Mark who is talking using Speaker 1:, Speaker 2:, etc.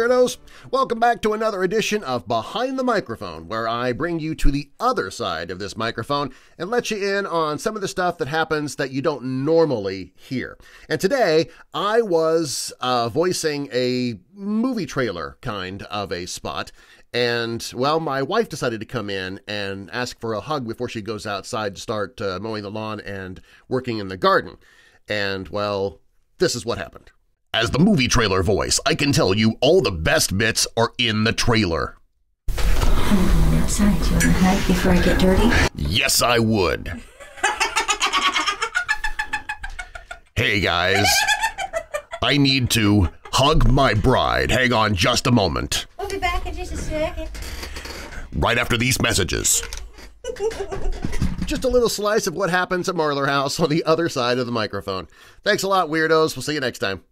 Speaker 1: Weirdos! Welcome back to another edition of Behind the Microphone, where I bring you to the other side of this microphone and let you in on some of the stuff that happens that you don't normally hear. And today, I was uh, voicing a movie trailer kind of a spot, and, well, my wife decided to come in and ask for a hug before she goes outside to start uh, mowing the lawn and working in the garden. And, well, this is what happened. As the movie trailer voice, I can tell you all the best bits are in the trailer.
Speaker 2: I'm outside. You want to hug before I get dirty?
Speaker 1: Yes, I would. hey, guys. I need to hug my bride. Hang on just a moment.
Speaker 2: We'll be back in just a second.
Speaker 1: Right after these messages. just a little slice of what happens at Marlar House on the other side of the microphone. Thanks a lot, Weirdos. We'll see you next time.